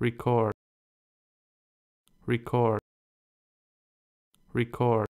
record. Record. Record.